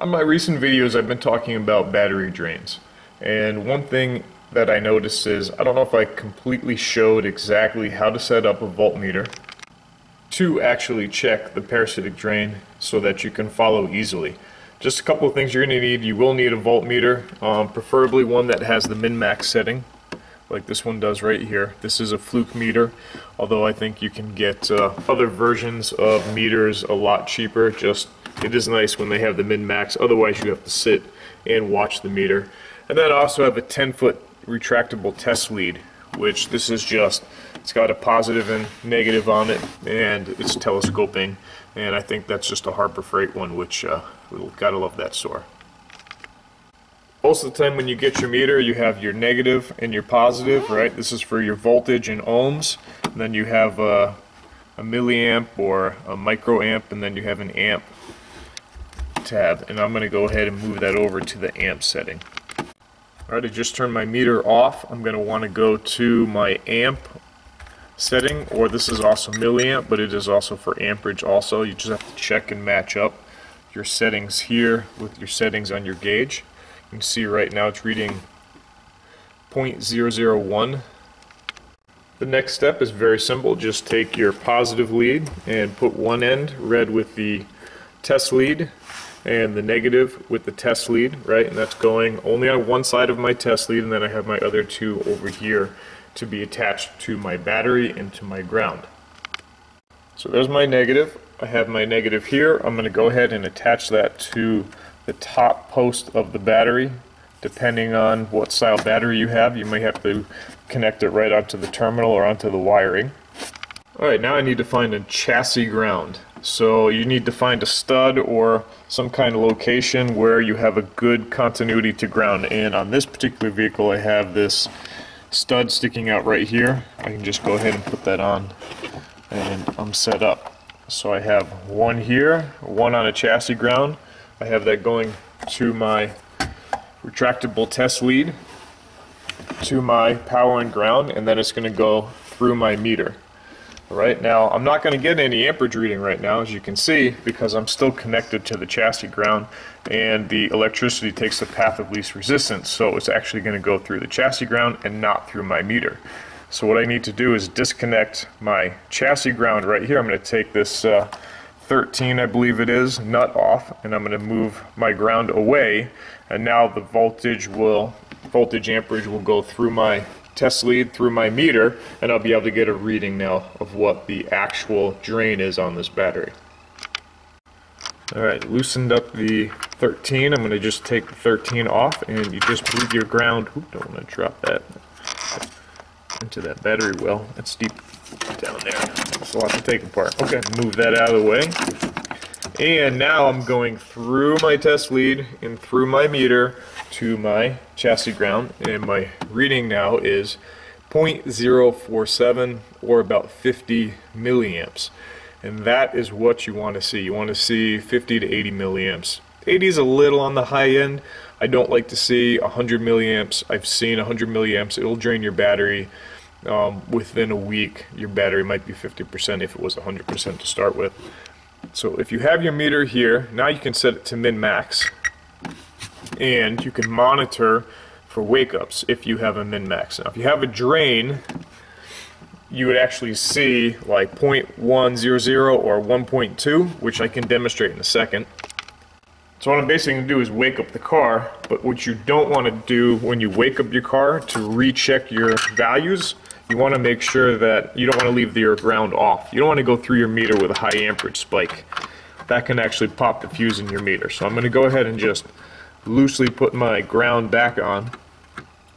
On my recent videos, I've been talking about battery drains. And one thing that I noticed is, I don't know if I completely showed exactly how to set up a voltmeter to actually check the parasitic drain so that you can follow easily. Just a couple of things you're going to need. You will need a voltmeter, um, preferably one that has the min-max setting, like this one does right here. This is a fluke meter, although I think you can get uh, other versions of meters a lot cheaper, just it is nice when they have the min-max, otherwise you have to sit and watch the meter. And then I also have a 10 foot retractable test lead, which this is just, it's got a positive and negative on it, and it's telescoping, and I think that's just a Harbor Freight one, which uh, gotta love that store. Most of the time when you get your meter, you have your negative and your positive, right? This is for your voltage in ohms. And then you have a, a milliamp or a microamp, and then you have an amp tab and I'm going to go ahead and move that over to the amp setting. Alright, I just turned my meter off. I'm going to want to go to my amp setting, or this is also milliamp, but it is also for amperage also. You just have to check and match up your settings here with your settings on your gauge. You can see right now it's reading 0.001. The next step is very simple. Just take your positive lead and put one end red with the test lead and the negative with the test lead, right? And that's going only on one side of my test lead, and then I have my other two over here to be attached to my battery and to my ground. So there's my negative. I have my negative here. I'm going to go ahead and attach that to the top post of the battery. Depending on what style battery you have, you may have to connect it right onto the terminal or onto the wiring. Alright, now I need to find a chassis ground. So you need to find a stud or some kind of location where you have a good continuity to ground. And on this particular vehicle I have this stud sticking out right here. I can just go ahead and put that on and I'm set up. So I have one here, one on a chassis ground. I have that going to my retractable test lead to my power and ground and then it's going to go through my meter. Right now, I'm not going to get any amperage reading right now, as you can see, because I'm still connected to the chassis ground, and the electricity takes the path of least resistance, so it's actually going to go through the chassis ground and not through my meter. So what I need to do is disconnect my chassis ground right here. I'm going to take this uh, 13, I believe it is, nut off, and I'm going to move my ground away, and now the voltage will, voltage amperage will go through my test lead through my meter and I'll be able to get a reading now of what the actual drain is on this battery. Alright, loosened up the 13. I'm going to just take the 13 off and you just move your ground. Oop, don't want to drop that into that battery well. That's deep down there. It's a lot to take apart. Okay, move that out of the way. And now I'm going through my test lead and through my meter to my chassis ground. And my reading now is 0.047 or about 50 milliamps. And that is what you want to see. You want to see 50 to 80 milliamps. 80 is a little on the high end. I don't like to see 100 milliamps. I've seen 100 milliamps. It'll drain your battery um, within a week. Your battery might be 50% if it was 100% to start with so if you have your meter here now you can set it to min max and you can monitor for wake-ups if you have a min-max. Now if you have a drain, you would actually see like 0.100 or 1.2, which I can demonstrate in a second. So what I'm basically going to do is wake up the car, but what you don't want to do when you wake up your car to recheck your values, you want to make sure that you don't want to leave your ground off. You don't want to go through your meter with a high amperage spike. That can actually pop the fuse in your meter. So I'm going to go ahead and just loosely put my ground back on,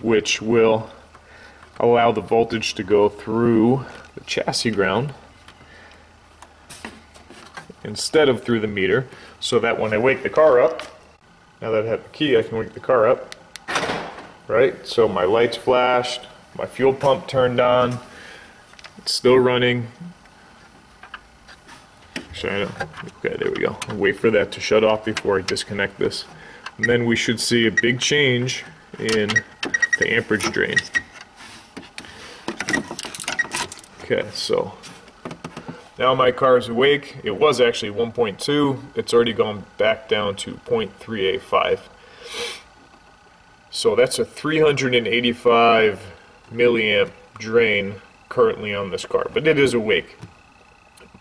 which will allow the voltage to go through the chassis ground instead of through the meter, so that when I wake the car up, now that I have the key, I can wake the car up, right? So my lights flashed, my fuel pump turned on, it's still running. Okay, there we go. I'll wait for that to shut off before I disconnect this. And then we should see a big change in the amperage drain. Okay, so Now my car is awake. It was actually 1.2. It's already gone back down to 0.385. So that's a 385 milliamp drain currently on this car, but it is awake.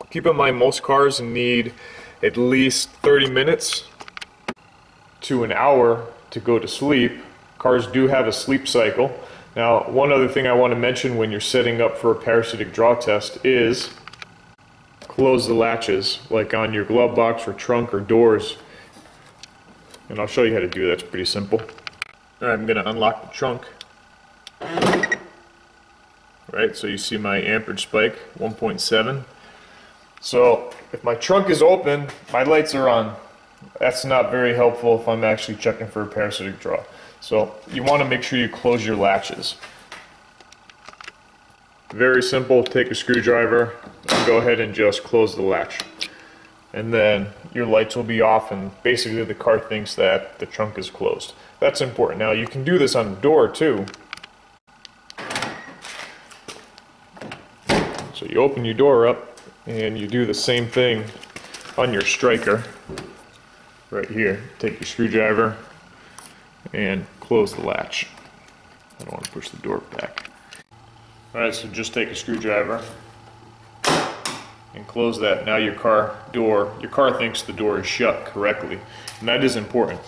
Keep in mind most cars need at least 30 minutes to an hour to go to sleep. Cars do have a sleep cycle. Now, one other thing I want to mention when you're setting up for a parasitic draw test is close the latches, like on your glove box or trunk or doors. And I'll show you how to do that, it's pretty simple. All right, I'm gonna unlock the trunk. Right, so you see my amperage spike, 1.7. So if my trunk is open, my lights are on. That's not very helpful if I'm actually checking for a parasitic draw. So you want to make sure you close your latches. Very simple, take a screwdriver and go ahead and just close the latch. And then your lights will be off and basically the car thinks that the trunk is closed. That's important. Now you can do this on the door too. You open your door up and you do the same thing on your striker right here. Take your screwdriver and close the latch. I don't want to push the door back. Alright, so just take a screwdriver and close that. Now your car door, your car thinks the door is shut correctly, and that is important.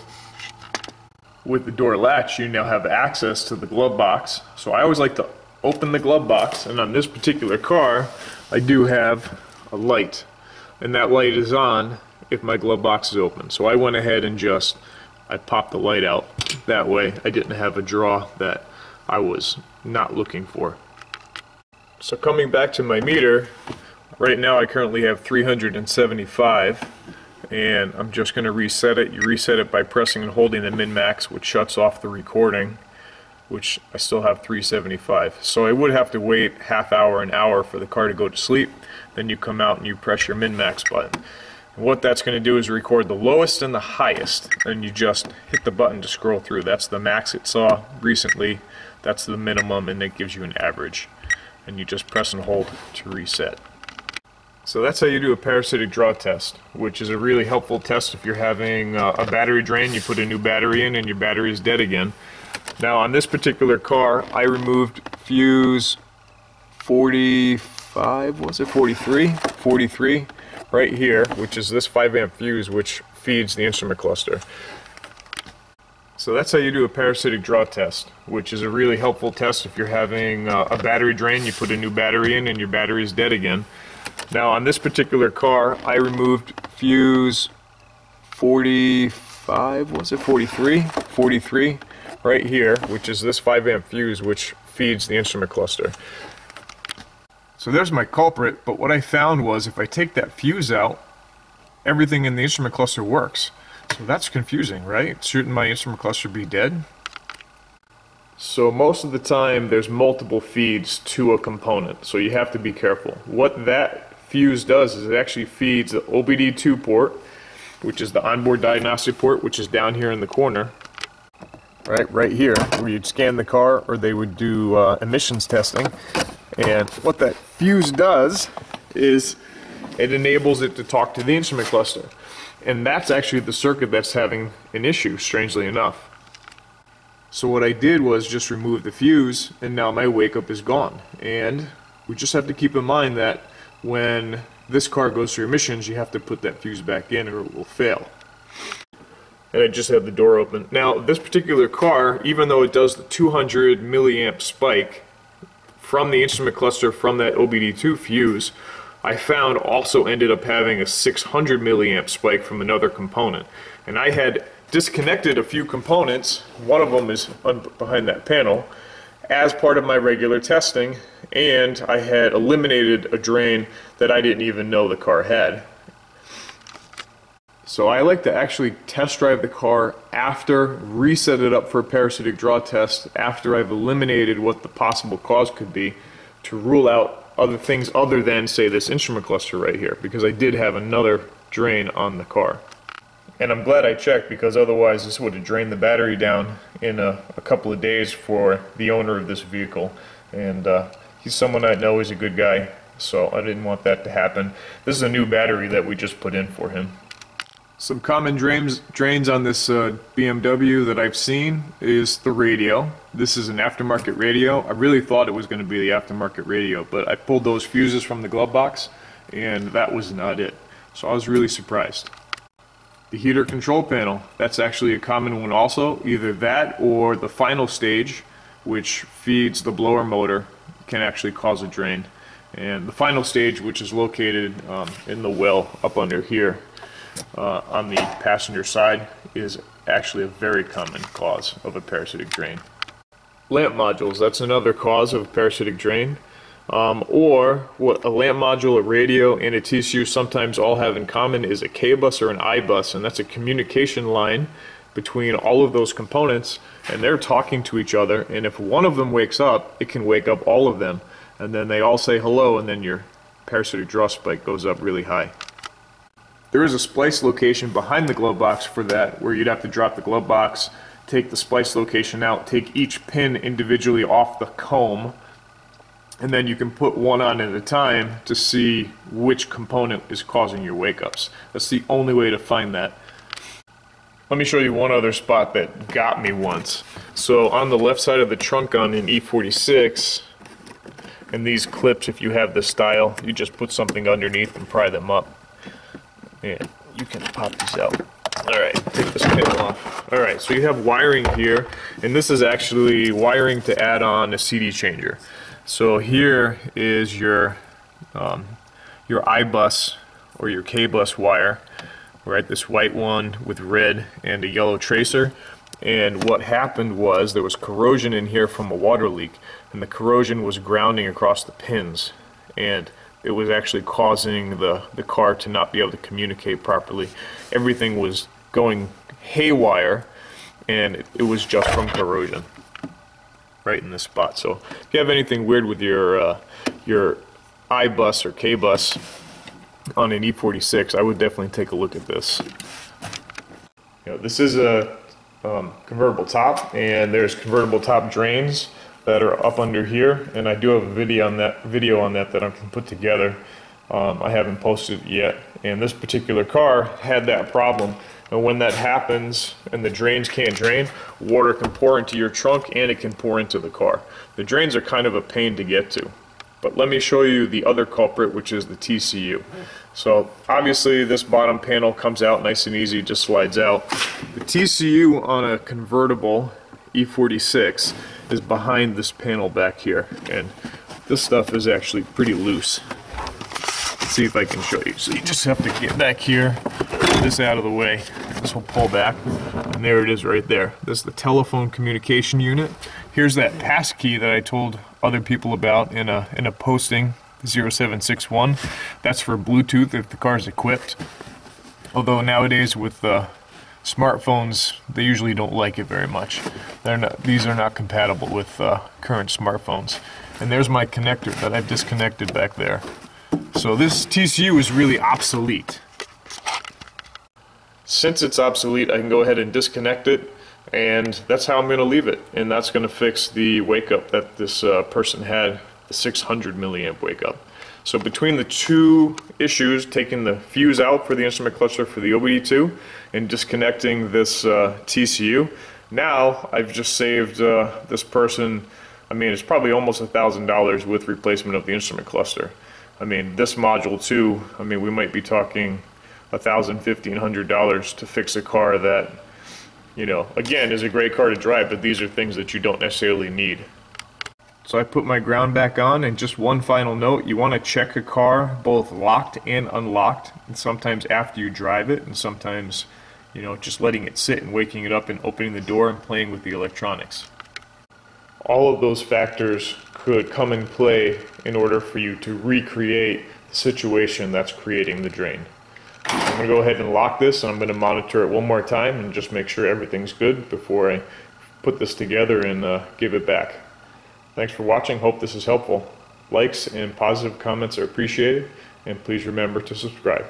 With the door latch, you now have access to the glove box. So I always like to open the glove box, and on this particular car, I do have a light, and that light is on if my glove box is open. So I went ahead and just, I popped the light out. That way I didn't have a draw that I was not looking for. So coming back to my meter, right now I currently have 375 and I'm just going to reset it. You reset it by pressing and holding the min-max which shuts off the recording which I still have 375. So I would have to wait half hour, an hour for the car to go to sleep. Then you come out and you press your min-max button. And what that's going to do is record the lowest and the highest and you just hit the button to scroll through. That's the max it saw recently. That's the minimum and it gives you an average. And you just press and hold to reset. So that's how you do a parasitic draw test, which is a really helpful test if you're having uh, a battery drain, you put a new battery in and your battery is dead again. Now on this particular car, I removed fuse 45, was it 43? 43 right here, which is this 5 amp fuse which feeds the instrument cluster. So that's how you do a parasitic draw test, which is a really helpful test if you're having uh, a battery drain, you put a new battery in and your battery is dead again. Now on this particular car, I removed fuse 45, was it 43? 43 right here, which is this 5 amp fuse which feeds the instrument cluster. So there's my culprit, but what I found was if I take that fuse out, everything in the instrument cluster works. So that's confusing, right? Shouldn't my instrument cluster be dead? So most of the time there's multiple feeds to a component, so you have to be careful. What that fuse does is it actually feeds the OBD2 port, which is the onboard diagnostic port, which is down here in the corner, right, right here, where you'd scan the car or they would do uh, emissions testing. And what that fuse does is it enables it to talk to the instrument cluster. And that's actually the circuit that's having an issue, strangely enough. So what I did was just remove the fuse, and now my wake up is gone. And we just have to keep in mind that when this car goes through emissions, you have to put that fuse back in or it will fail. And I just had the door open. Now, this particular car, even though it does the 200 milliamp spike from the instrument cluster from that OBD2 fuse, I found also ended up having a 600 milliamp spike from another component. And I had disconnected a few components, one of them is behind that panel, as part of my regular testing and I had eliminated a drain that I didn't even know the car had. So I like to actually test drive the car after, reset it up for a parasitic draw test after I've eliminated what the possible cause could be to rule out other things other than say this instrument cluster right here because I did have another drain on the car. And I'm glad I checked because otherwise this would have drained the battery down in a, a couple of days for the owner of this vehicle. And uh, he's someone I know, he's a good guy. So I didn't want that to happen. This is a new battery that we just put in for him. Some common drains, drains on this uh, BMW that I've seen is the radio. This is an aftermarket radio. I really thought it was going to be the aftermarket radio, but I pulled those fuses from the glove box and that was not it. So I was really surprised. The heater control panel, that's actually a common one also. Either that or the final stage, which feeds the blower motor, can actually cause a drain. And the final stage, which is located um, in the well up under here, uh, on the passenger side is actually a very common cause of a parasitic drain. Lamp modules, that's another cause of a parasitic drain. Um, or what a lamp module, a radio, and a TCU sometimes all have in common is a K-bus or an I-bus, and that's a communication line between all of those components, and they're talking to each other, and if one of them wakes up, it can wake up all of them, and then they all say hello, and then your parasitic draw spike goes up really high. There is a splice location behind the glove box for that, where you'd have to drop the glove box, take the splice location out, take each pin individually off the comb, and then you can put one on at a time to see which component is causing your wake-ups. That's the only way to find that. Let me show you one other spot that got me once. So on the left side of the trunk on an E46, and these clips, if you have this style, you just put something underneath and pry them up. And you can pop these out. All right, take this pin off. All right, so you have wiring here, and this is actually wiring to add on a CD changer. So here is your um, your I-bus or your K-bus wire, right? This white one with red and a yellow tracer. And what happened was there was corrosion in here from a water leak, and the corrosion was grounding across the pins. And it was actually causing the, the car to not be able to communicate properly. Everything was going haywire, and it, it was just from corrosion right in this spot. So if you have anything weird with your uh, your I-bus or K-bus on an E46, I would definitely take a look at this. You know, this is a um, convertible top, and there's convertible top drains that are up under here, and I do have a video on that video on that that I can put together. Um, I haven't posted it yet, and this particular car had that problem. And when that happens and the drains can't drain, water can pour into your trunk and it can pour into the car. The drains are kind of a pain to get to. But let me show you the other culprit, which is the TCU. So obviously this bottom panel comes out nice and easy, just slides out. The TCU on a convertible E46 is behind this panel back here. And this stuff is actually pretty loose. Let's see if I can show you. So you just have to get back here, this out of the way. This will pull back, and there it is right there. This is the telephone communication unit. Here's that pass key that I told other people about in a, in a posting, 0761. That's for Bluetooth if the car is equipped. Although nowadays with uh, smartphones, they usually don't like it very much. They're not, these are not compatible with uh, current smartphones. And there's my connector that I've disconnected back there. So this TCU is really obsolete. Since it's obsolete, I can go ahead and disconnect it, and that's how I'm going to leave it. And that's going to fix the wake up that this uh, person had, the 600 milliamp wake up. So between the two issues, taking the fuse out for the instrument cluster for the OBD2 and disconnecting this uh, TCU, now I've just saved uh, this person, I mean, it's probably almost a $1,000 with replacement of the instrument cluster. I mean, this module too, I mean, we might be talking a thousand, fifteen hundred dollars to fix a car that, you know, again, is a great car to drive, but these are things that you don't necessarily need. So I put my ground back on, and just one final note, you want to check a car both locked and unlocked, and sometimes after you drive it, and sometimes, you know, just letting it sit and waking it up and opening the door and playing with the electronics. All of those factors could come in play in order for you to recreate the situation that's creating the drain. I'm going to go ahead and lock this and I'm going to monitor it one more time and just make sure everything's good before I put this together and uh, give it back. Thanks for watching. Hope this is helpful. Likes and positive comments are appreciated and please remember to subscribe.